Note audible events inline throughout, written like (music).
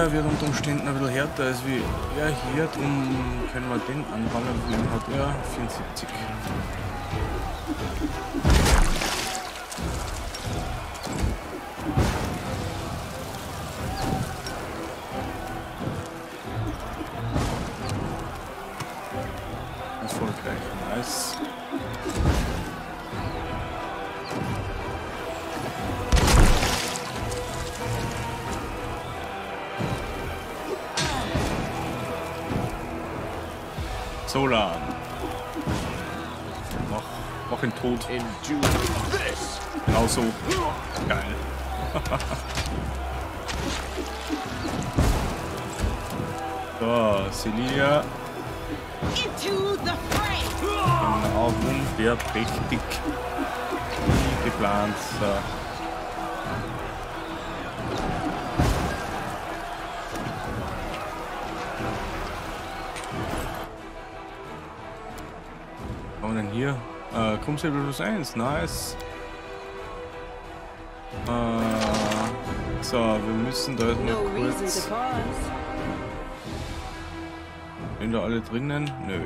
Er wird unter Umständen ein bisschen härter als wie er hier, darum können wir den anfangen. Viel hat er? 74. Solan. Mach, mach ihn tot. Genau so. Geil. (laughs) so, Celia. Into the fray. Genau, wunderprächtig. Wie geplant. So. Hier? Äh, Krummsäbel plus 1, nice. Äh, so, wir müssen da jetzt mal No reason kurz. Sind da alle drinnen? Nö.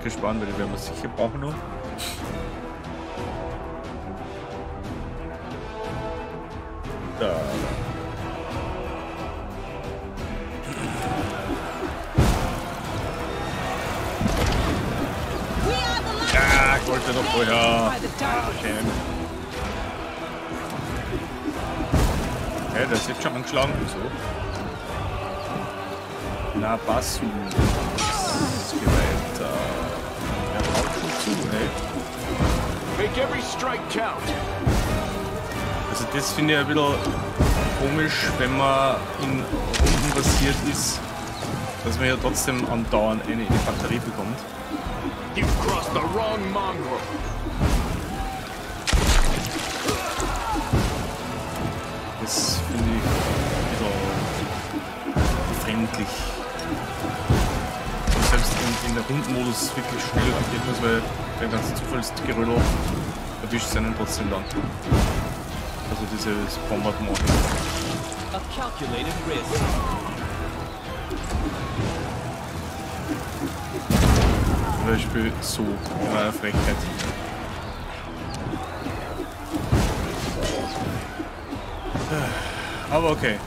Heiltränke sparen, weil die werden wir sicher brauchen noch. Da. Ja, ich wollte doch vorher. Dark Okay. Ja, der ist jetzt schon angeschlagen. Wieso? Na, Basu. Also das finde ich ein bisschen komisch, wenn man in Runden basiert ist, dass man ja trotzdem andauernd eine Infanterie bekommt. You've crossed the wrong mongrel! Das finde ich ein bisschen befremdlich. Und selbst in, in der Rundenmodus wirklich schnell agieren muss, weil der ganze Zufallsgerödel erwischt seinen trotzdem dann. Also dieses Bombardement. A calculated risk. Zum Beispiel so, in meiner Frechheit. Aber okay.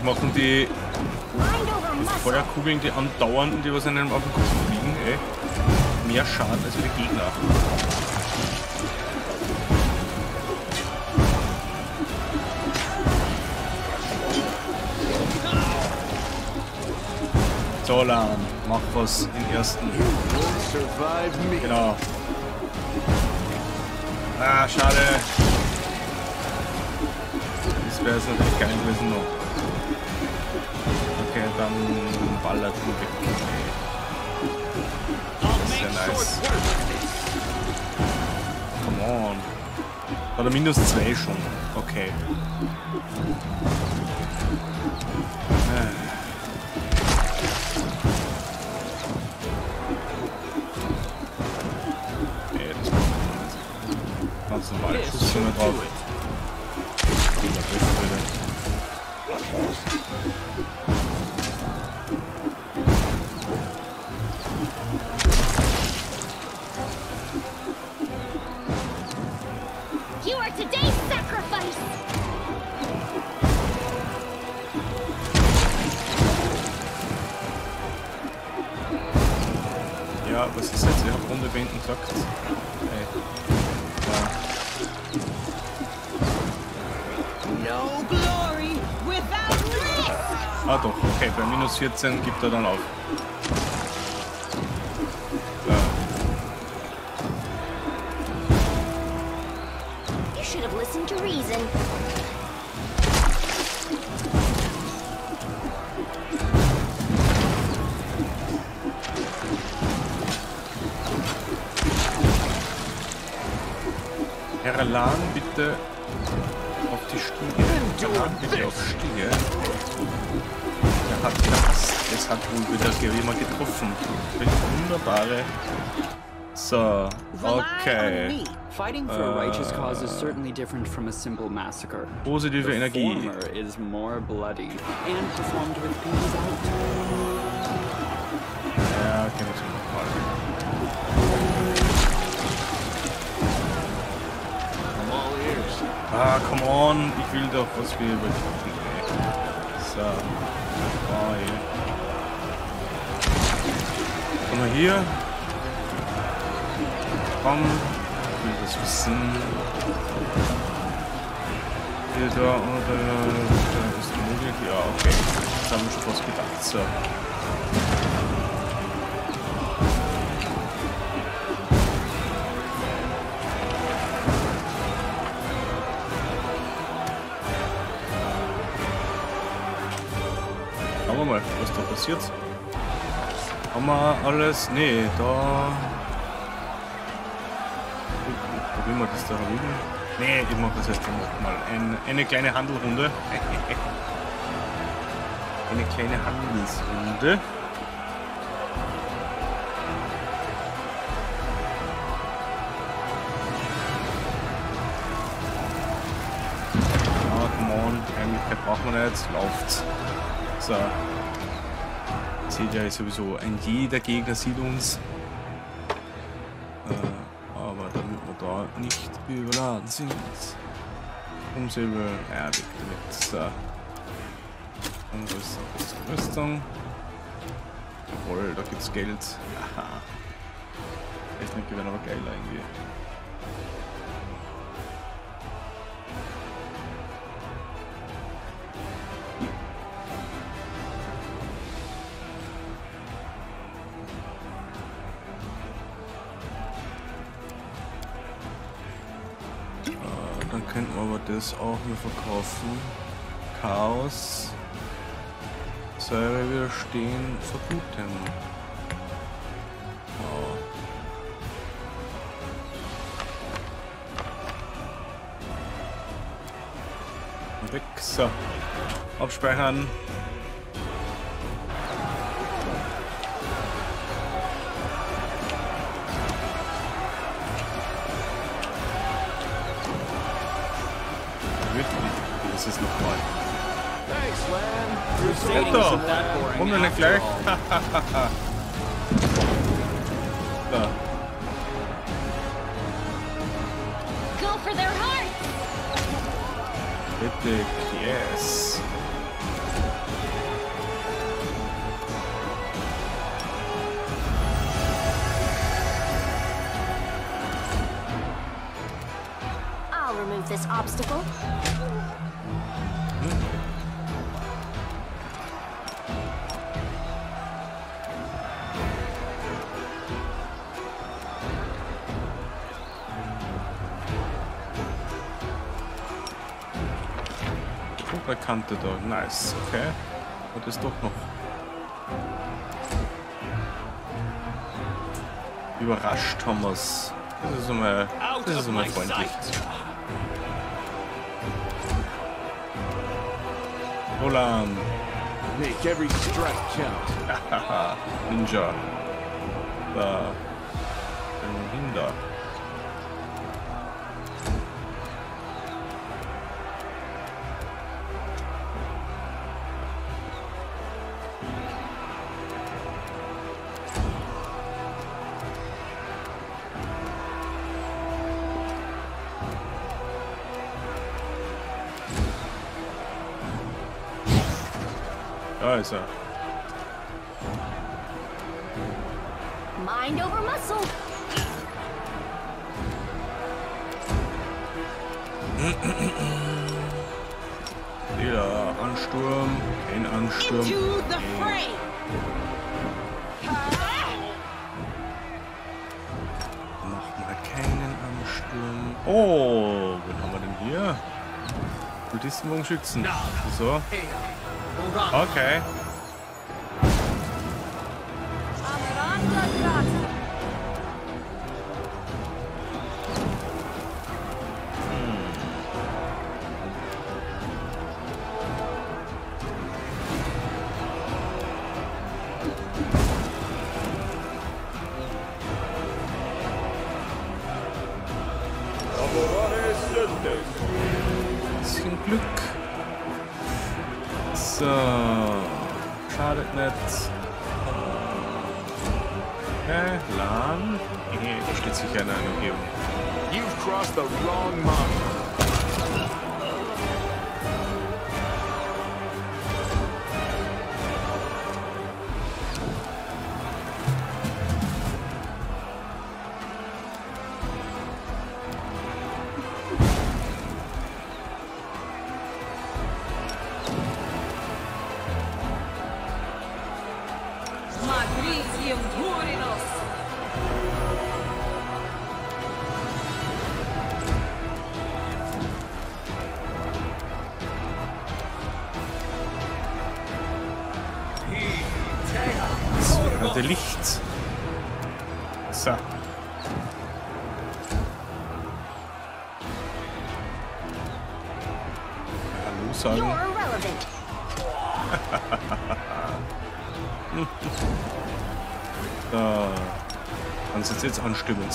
Ich machen die. Feuerkugeln, die andauernden, die was einem auf den Kopf fliegen, ey, mehr Schaden als die Gegner. Zolan, mach was im ersten. Genau. Ah, schade. Das wäre jetzt natürlich geil gewesen noch. Dann ballert ihn weg. Das ist ja nice. Come on. Hat er minus 2 schon. Okay. Nee, das macht man nicht. Ganz normal Schuss schon drauf. Minus 14 gibt er dann auf. Wunderbare. So, okay. Fighting for a righteous cause is certainly different from a simple massacre. Positive The Energie. former is more bloody and performed with beams out. Ja, gehen wir zum nochmal. I'm all ears. Ah, come on. Ich will doch was wir überlegen. So. Oh, je. Komm mal hier. Komm. Will das wissen. Hier, da, oder da ist die Mogel. Ja, okay. Jetzt haben wir schon was gedacht. So. Schauen wir mal, was da passiert. Haben wir alles? Nee, da. Probieren wir das da rüben. Nee, ich mache das jetzt nochmal. Ein, eine kleine Handelrunde. (laughs) eine kleine Handelsrunde. Ah, come on. Eigentlich brauchen wir nicht. Läuft's. So. Seht ja sowieso, ein jeder Gegner sieht uns. Äh, aber damit wir da nicht überladen sind. Um selber. Ja, weg damit. So. Und Rüstung, Rüstung, Rüstung. Jawohl, da gibt's Geld. (laughs) Haha. Echt nicht gewinnen, aber geil irgendwie. Das auch hier verkaufen. Chaos. Säure widerstehen, verguten. Oh. Weg, so. Abspeichern. Nicht after gleich? all. So. Go for their hearts! Bitte, yes. I'll remove this obstacle. Unterkante da, nice, okay. Und ist doch noch. Überrascht wir's. Das ist Out das ist my freundlich. Roland, Make every strike count. Ninja. Da. Ein Hinder. Da ist er. Mind over muscle. Wieder Ansturm, kein Ansturm. Into the fray. Mach mal keinen Ansturm. Oh, wen haben wir denn hier? Kultistenbogenschützen. So. Okay. You've crossed the wrong mark.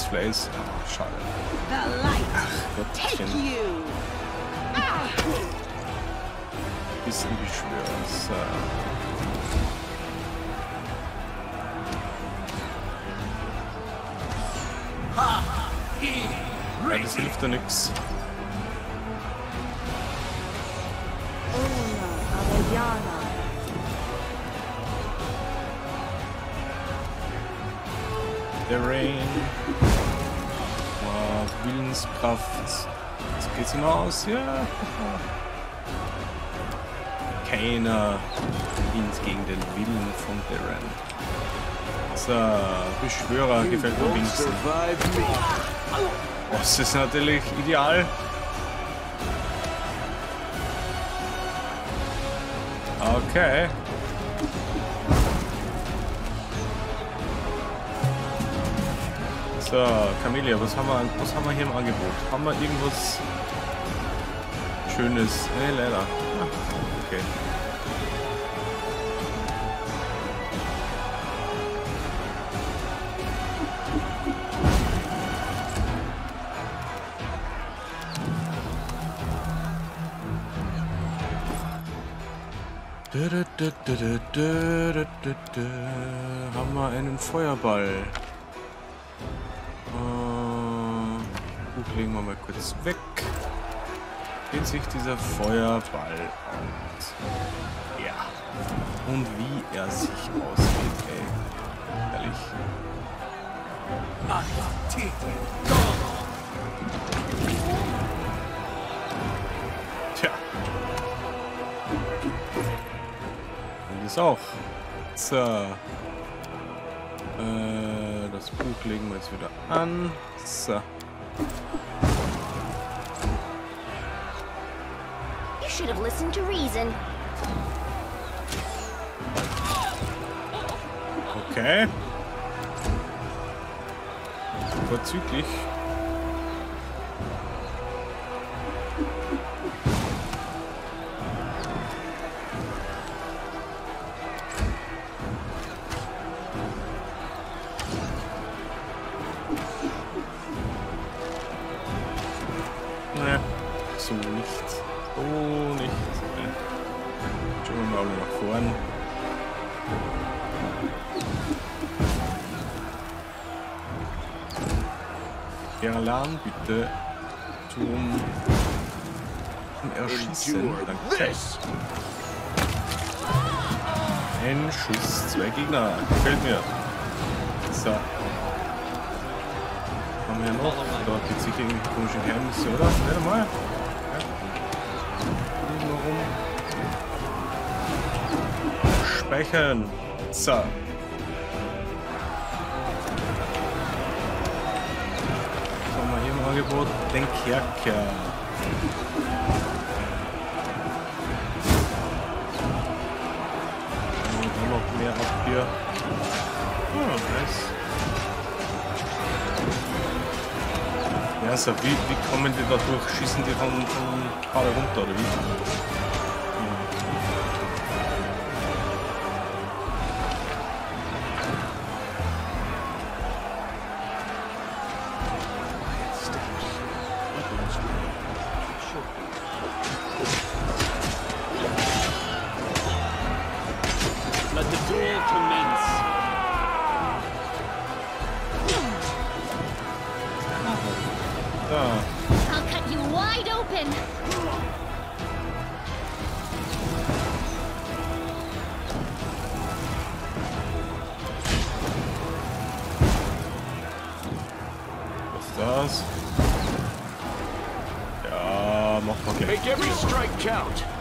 Displays. Oh, ah, schade. Ach, Gottchen. Ah. Ist irgendwie äh, Ja, das hilft ja nix. The rain. (laughs) Willenskraft. Jetzt geht's hinaus. Ja. (laughs) Keiner dient gegen den Willen von Darren. So, Beschwörer gefällt mir am won't wenigsten. survive me. Das ist natürlich ideal. Okay. So, Camelia, was haben, wir, was haben wir hier im Angebot? Haben wir irgendwas Schönes? Ne, hey, leider. Ah, okay. Haben wir einen Feuerball? Legen wir mal kurz weg. Geht sich dieser Feuerball aus? Ja. Und wie er sich ausgeht, ey. Ehrlich. Tja. Und das auch. So. Äh, das Buch legen wir jetzt wieder an. So. Should have listened to reason. Okay. Vorzüglich. Zwei Gegner. Gefällt mir. So. Haben wir noch? Da gibt es sicher irgendwelche komischen Geheimnisse, oder? Nicht einmal. Ja. Rum. Speichern. So. Was haben wir hier im Angebot? Den Kerker. Hier. Oh, nice. Ja, so, wie, wie kommen die da durch? Schießen die von, von Ball runter, oder wie? Make every strike count.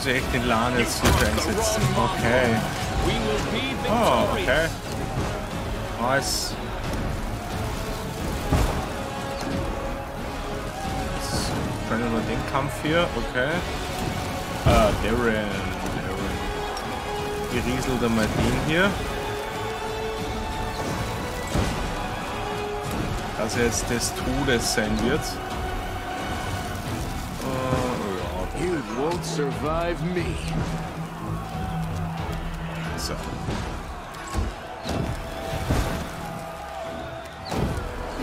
Muss ich echt den Lan jetzt hier einsetzen? Okay. Oh, okay. Nice. Können wir den Kampf hier, okay. Ah, Darren. Darren. Gerieselt einmal den hier. Dass er jetzt des Todes sein wird. Won't survive me. so.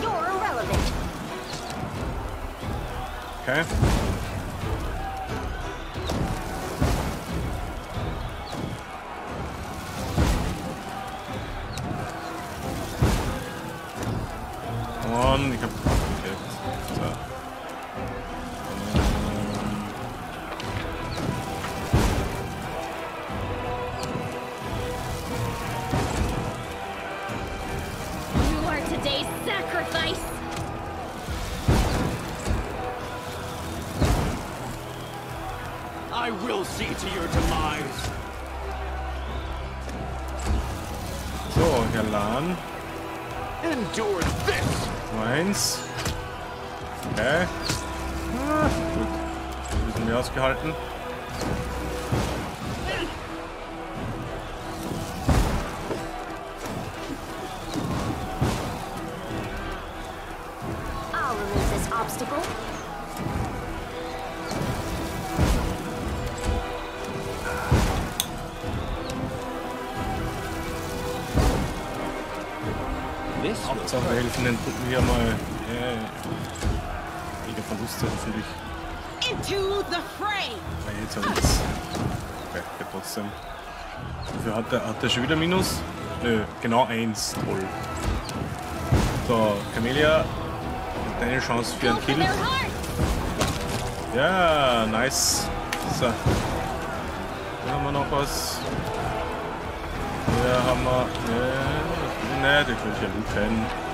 You're irrelevant. Okay. I'll remove this obstacle. Hauptsache wir helfen den Truppen hier mal. Yeah. Weniger Verluste hoffentlich. Into the fray. Weil jetzt hat es. Okay, ja, trotzdem. Wofür hat der, hat der schon wieder Minus? Nö, genau eins. Toll. So, Camelia. Deine Chance für einen Kill. Ja, nice. So. Hier haben wir noch was. Hier haben wir. Ne, ne, die will ich ja looten.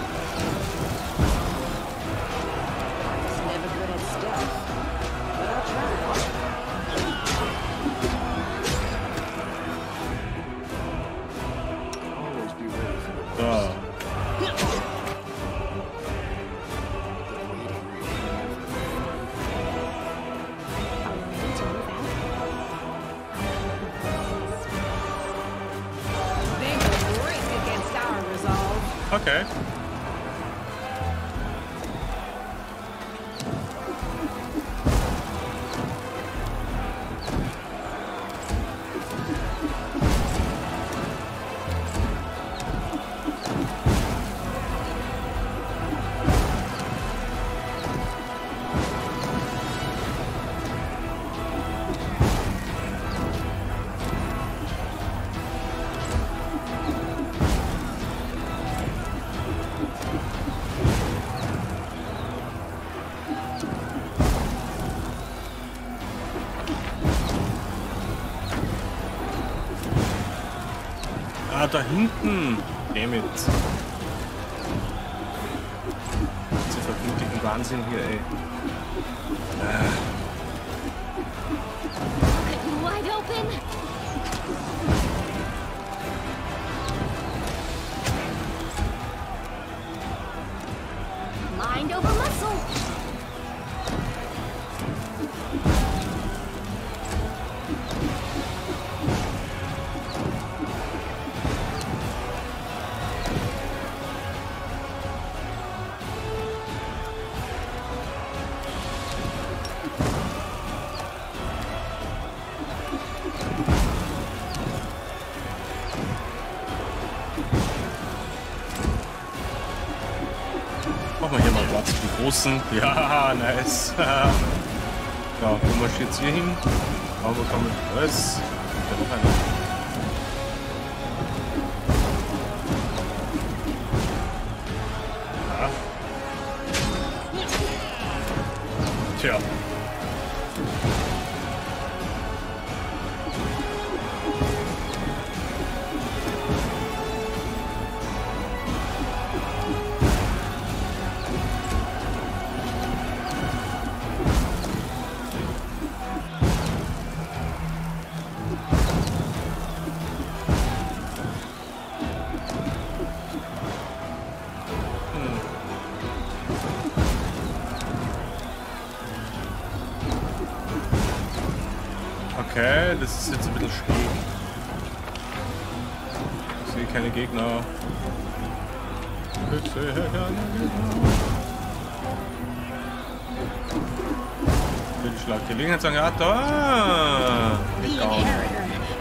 Da hinten. Damn it. Diese verbindlichen Wahnsinn hier, ey. Großen. (laughs) Ja, nice. (laughs) ja, du marschierst hier hin. Aber komm, was? Kommt ja noch einer.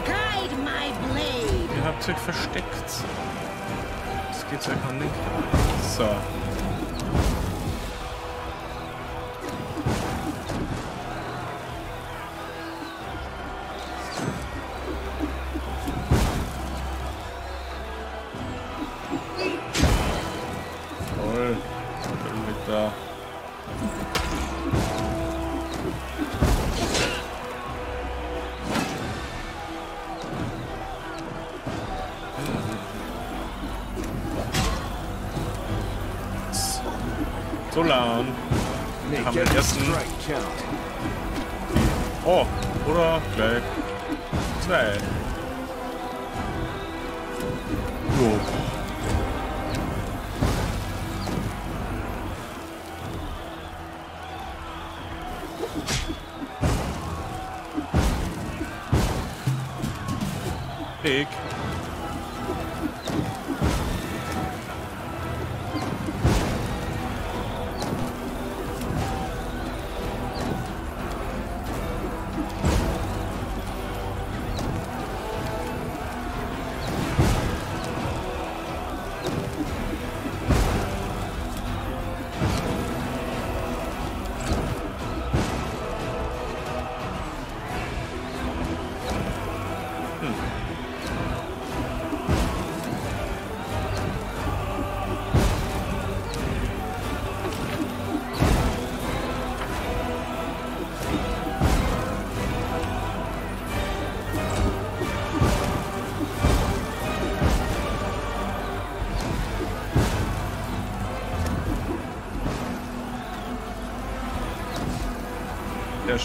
Guide my blade. Ihr habt euch versteckt. Das geht euch an den So.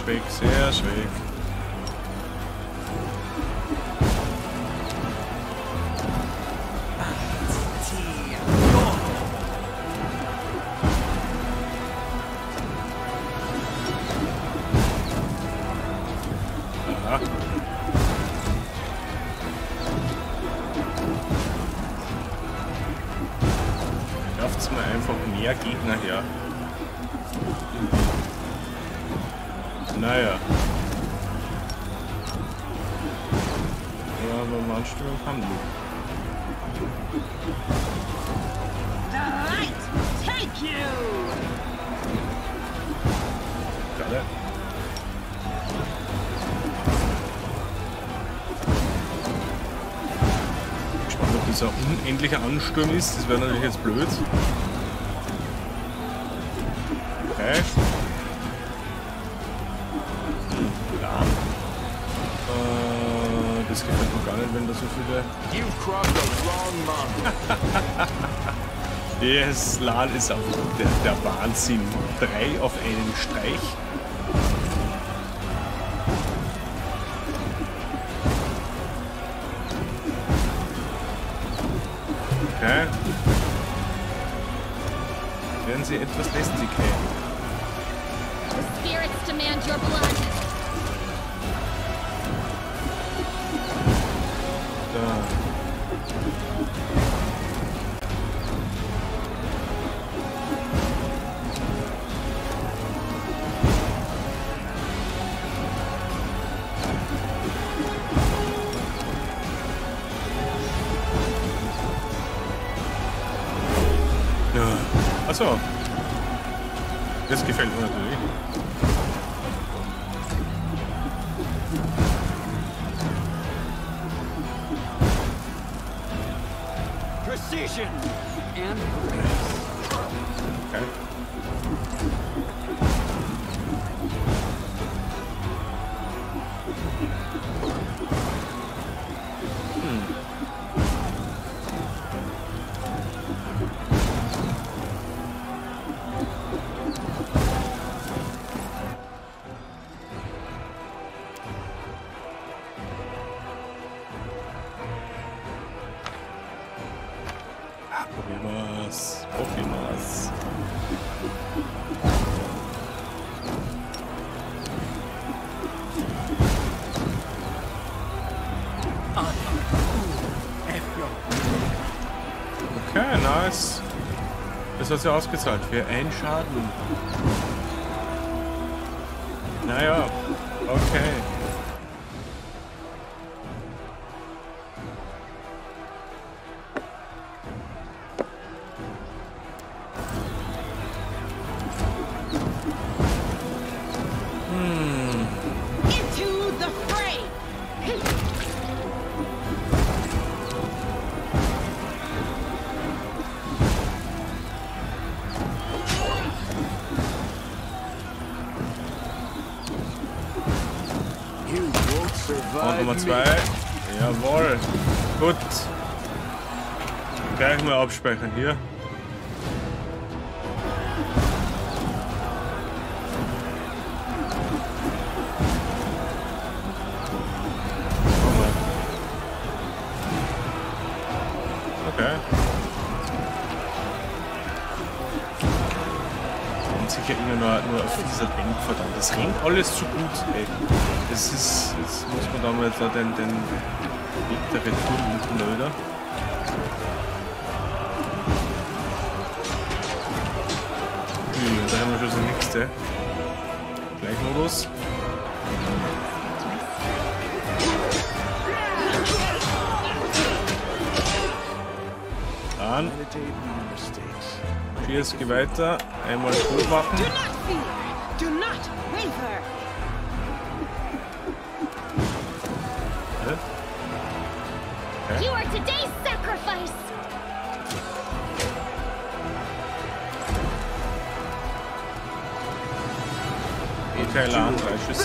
Schräg, sehr schräg. Das ein unendlicher Ansturm ist. Das wäre natürlich jetzt blöd. Okay. Ja. Äh, das gefällt mir gar nicht, wenn da so viele. (laughs) Das LAN ist auch der, der Wahnsinn. Drei auf einen Streich. Achso. Das gefällt mir natürlich. Precision! And Okay. Das sich ausgezahlt für einen Schaden. Naja, Und Nummer me. zwei. Jawohl. Gut. Gleich mal abspeichern hier. Okay. Und sicher immer nur, nur auf dieser Dämpfer dann. Das rennt alles zu gut, ey. Das ist, jetzt muss man da mal den, den Weg der Retour? Hm, da haben wir schon das nächste. Gleichmodus. Dann. Cheers, geh weiter. Einmal tot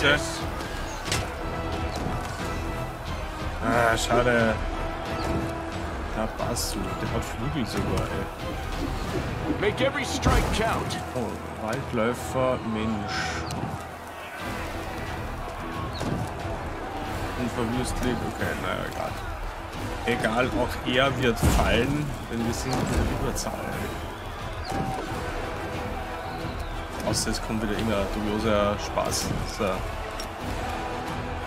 Schüsse. Ah, schade. Na, Basu, der hat Flügel sogar, ey. Make every strike count. Oh, Waldläufer, Mensch. Unverwüstlich, okay, naja, egal. Egal, auch er wird fallen, denn wir sind in der Überzahl. Außer es kommt wieder immer dubioser Spaß. So.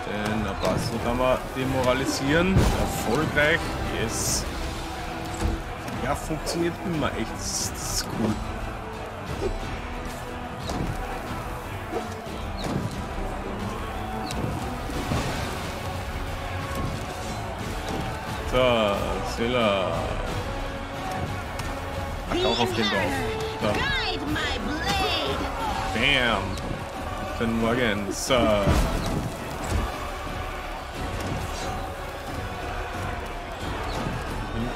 Den Abbas kann man demoralisieren. Erfolgreich. Yes. Ja, funktioniert immer echt. Das, das cool. So, Silla. Pack auch auf den Dorf. So. Guide my blade! Bam. Guten Morgen. So.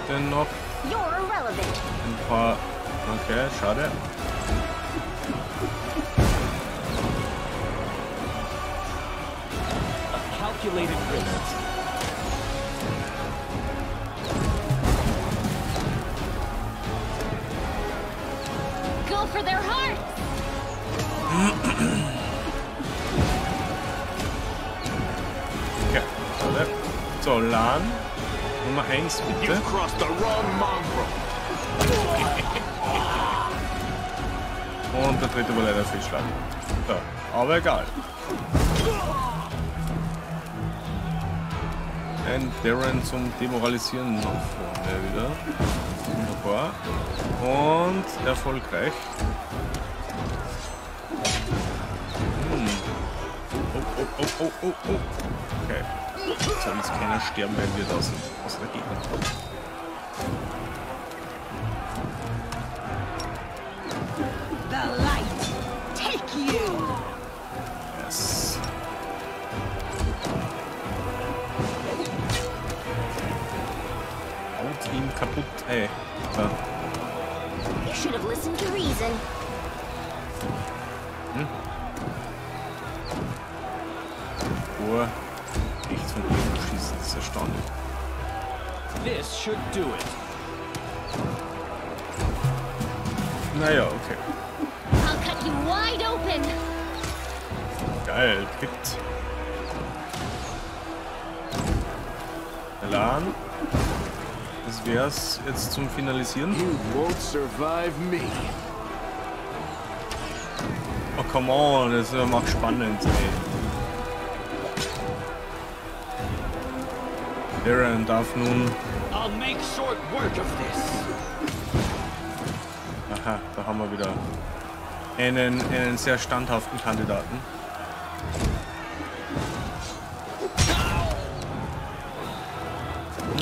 Hinten noch You're irrelevant. ein paar. Okay, schade. A calculated risk. Go for their hearts! So, Lan. Nummer 1 bitte. Und der dritte war leider Fischland. So, aber egal. Ein Darren zum Demoralisieren nach vorne wieder. Wunderbar. Und erfolgreich. Hm. Oh, oh, oh, oh, oh, oh. Okay. Soll jetzt keiner sterben, wenn wir das aus Naja, okay. I'll cut you wide open. Geil, kriegt. Elan. Das wär's jetzt zum Finalisieren. You won't survive me. Oh, come on, das macht spannend, ey. Darren darf nun. I'll make short work of this. Da haben wir wieder einen, einen sehr standhaften Kandidaten.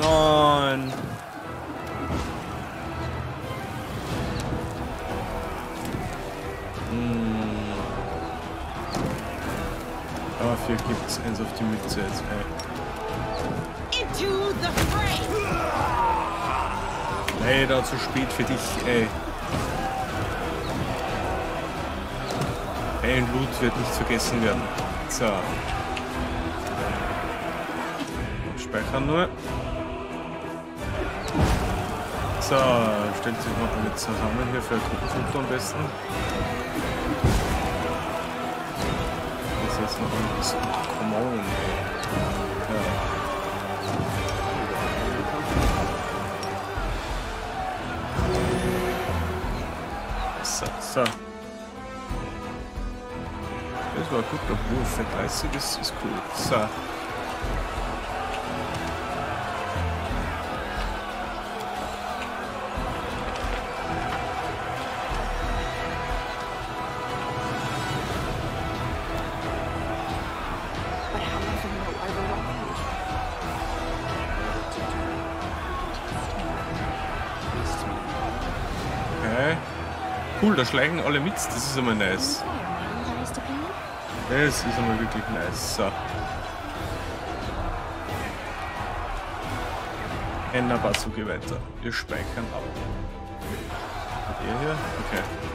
Nein. Hm. Dafür gibt's eins auf die Mütze jetzt, ey. Into the fray. Leider zu spät für dich, ey. Ein Loot wird nicht vergessen werden. So. Speichern nur. So, stellt sich mal alle zusammen hier für ein Gruppenfoto am besten. Das ist jetzt noch ein bisschen. Come on. Ja. So, war gut, obwohl für 30 ist, ist cool. So. Okay. Cool, da schleichen alle mit. Das ist einmal nice. Das ist einmal wirklich nice. So. Ein Nabatsuki weiter. Wir speichern ab. Und ihr hier? Okay.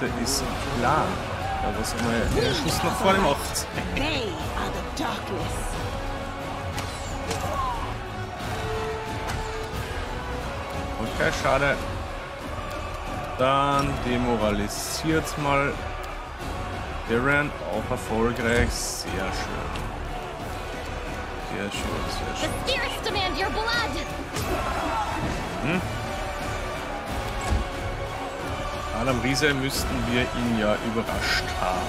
Erste ist klar. Ja, was haben wir? Der Schuss. They are the darkness. Okay, schade. Dann demoralisiert mal. Darren auch erfolgreich. Sehr schön. Sehr schön, sehr schön. spirits Adam Riese müssten wir ihn ja überrascht haben.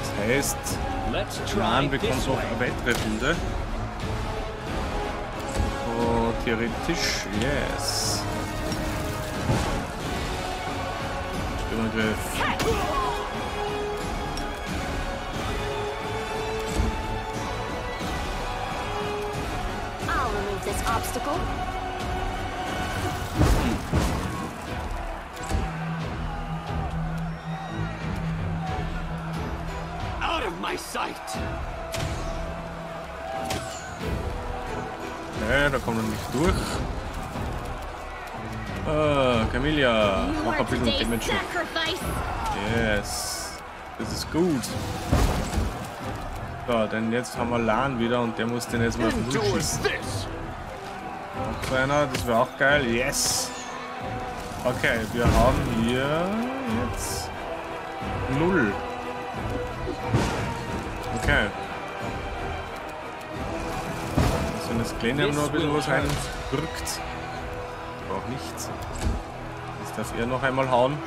Das heißt, Let's try Plan bekommt noch eine weitere Runde. Oh, theoretisch, yes. Sturmangriff. I'll remove this obstacle. Sight! Okay, da kommt er nicht durch. Ah, Camilla, mach ein bisschen sacrifice! Yes. Das ist gut. So, denn jetzt haben wir Lan wieder und der muss den jetzt mal schießen. this. Noch so einer, das wäre auch geil. Yes. Okay, wir haben hier jetzt null. Okay. Also wenn das Kleine noch ein bisschen was reindrückt. Braucht nichts. Jetzt darf er noch einmal hauen.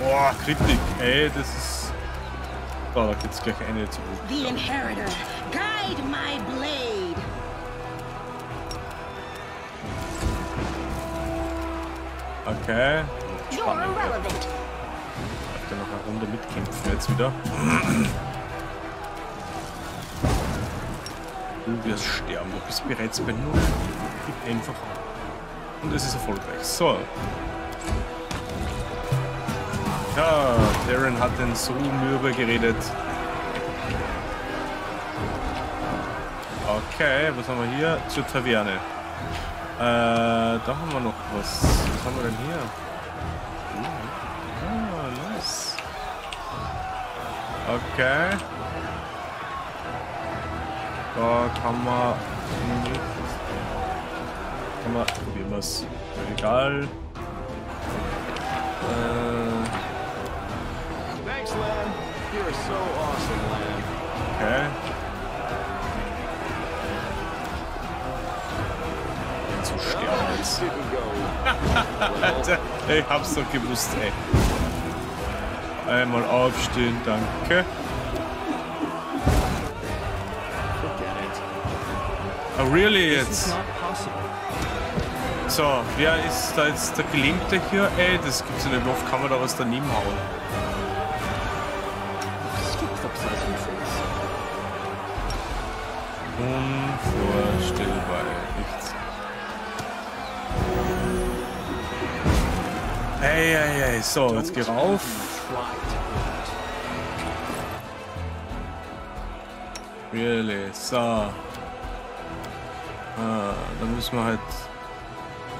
Boah, Kritik. Ey, das ist. So, da gibt's gleich eine zu. The Inheritor, guide my blade. Okay. Spannend. irrelevant! Darf der noch eine Runde mitkämpfen jetzt wieder. Du wirst sterben. Du bist bereits bei Null. Gib einfach auf. Und es ist erfolgreich. So. Ja, Darren hat den so mürbe geredet. Okay, was haben wir hier? Zur Taverne. Äh, da haben wir noch was. Was haben wir denn hier? Ah, nice. Okay. Da kann man. Kann man. Probieren wir es. Egal. Äh, Thanks, Lamb. You're so awesome, Lamb. okay. Zu sterben jetzt. Alter, (laughs) ich hab's doch gewusst, ey. Einmal aufstehen, danke. Oh, really jetzt? So, wer ist da jetzt der Gelähmte hier? Ey, das gibt's ja nicht. Wie oft kann man da was daneben hauen? Unvorstellbar. Nichts. Ey, ey, ey. So, jetzt geh rauf. Really, so. Ah, da müssen wir halt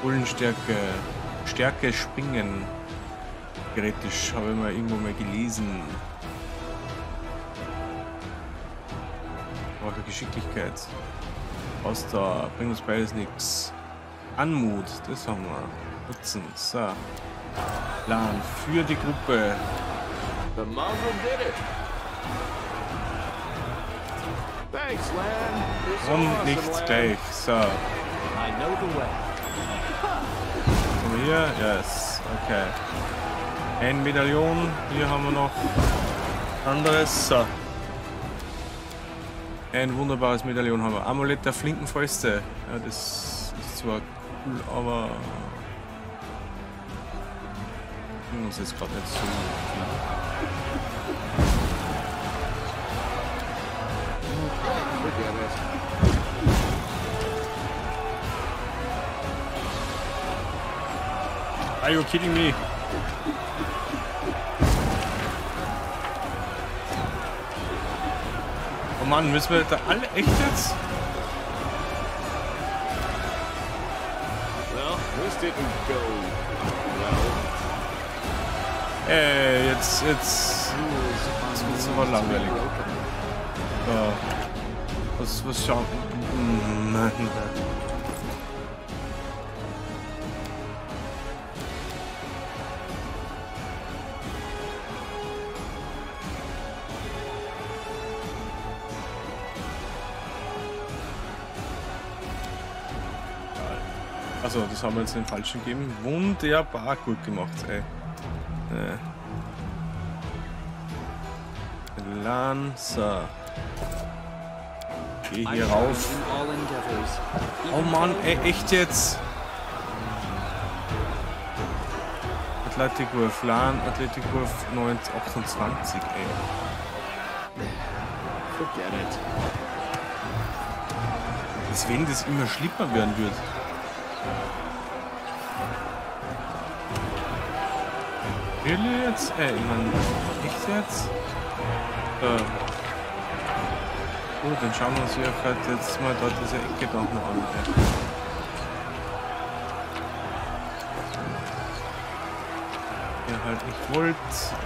Bullenstärke, Stärke springen. Theoretisch habe ich mal irgendwo mal gelesen. Brauche Geschicklichkeit. Ausdauer, bringt uns beides nichts. Anmut, das haben wir. Nutzen, so. Plan für die Gruppe. The mongrel did it. Thanks, so Und nichts gleich. So. I know the way. Haben wir hier? Yes. Okay. Ein Medaillon. Hier haben wir noch anderes. So. Ein wunderbares Medaillon haben wir. Amulett der flinken Fäuste. Ja, das ist zwar cool, aber. bringt uns jetzt gerade nicht so viel. Are you kidding me? Oh Mann, müssen wir da alle echt jetzt? Well, this didn't go well. Ey, jetzt, jetzt. Jetzt wird's aber langweilig. Ja. Was, was schauen. Hm, Nein. Also, das haben wir jetzt den falschen gegeben. Wunderbar gut gemacht, ey. Äh. Lanza. Geh hier rauf. Oh Mann, ey, echt jetzt? Athletic Wurf, LAN, Athletic Wurf 928, ey. Forget it. Als wenn das immer schlimmer werden wird. Jetzt? Ich mein, echt jetzt? Äh. Gut, dann schauen wir uns hier halt jetzt mal dort diese Ecke doch noch an. Ihr halt nicht wollt.